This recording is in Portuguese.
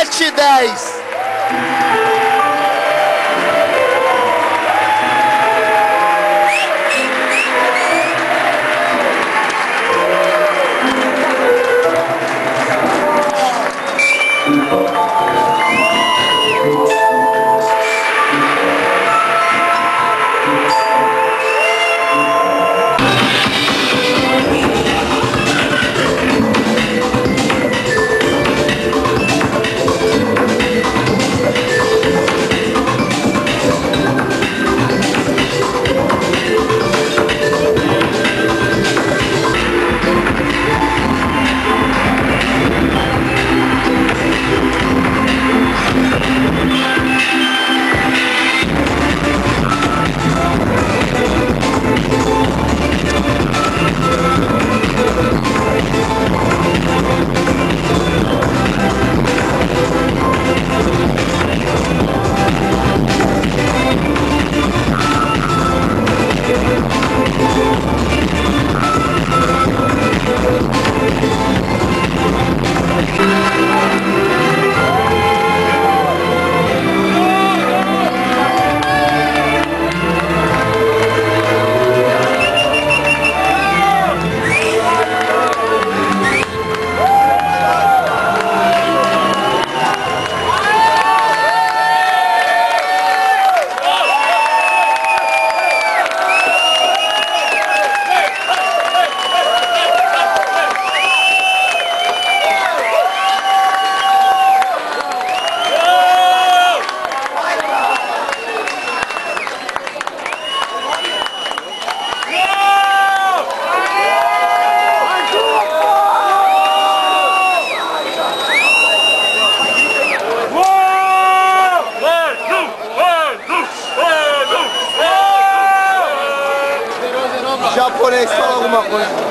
17 e 10. Japonês, fala alguma coisa.